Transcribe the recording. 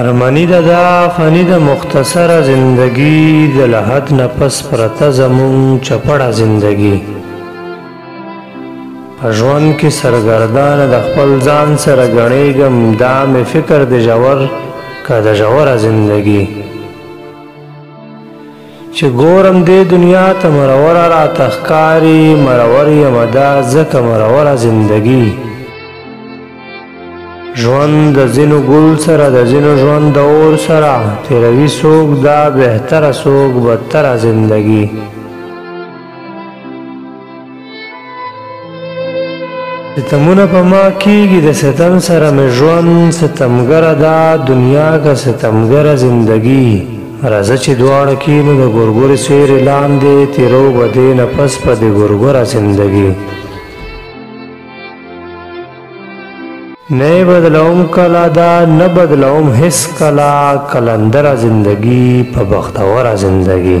ارمانی د دا فانی د مختصره زندگی د لحد نه پس پرته زمون چپړه زندگی په ژوند کې سرګردان د خپل ځان سره غړېږم دا مې فکر د جوور کا د جووره زندگی چې ګورم دې دنیا ته مروره راته ښکاري مرور یم دا ځکه مروره زندګي ژوند د ځینو ګل سره د ځینو ژوند د اور سره تېروي څوک دا بهتره څوک بدتره زندګي ستمونه په ما کېږي د ستم سره مې ژوند ستمګره دا دنیا که ستمګره زندګي راځه چې دواړه کینو د ګورګورې سیورې لاندې تیرو به دې نفس په د ګورګوره زندګي نه بدلوم کلا دا نه بدلوم هیڅ کلا کلندره زندگی په بختوره زندگی